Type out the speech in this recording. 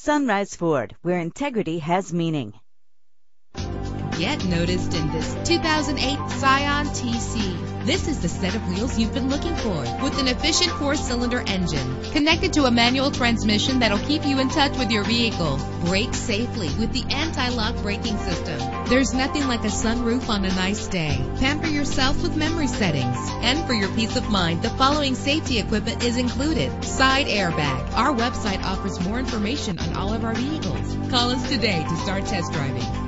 Sunrise Ford, where integrity has meaning. Get noticed in this 2008 Scion TC. This is the set of wheels you've been looking for with an efficient four-cylinder engine connected to a manual transmission that'll keep you in touch with your vehicle. Brake safely with the anti-lock braking system. There's nothing like a sunroof on a nice day. Pamper yourself with memory settings. And for your peace of mind, the following safety equipment is included. Side airbag. Our website offers more information on all of our vehicles. Call us today to start test driving.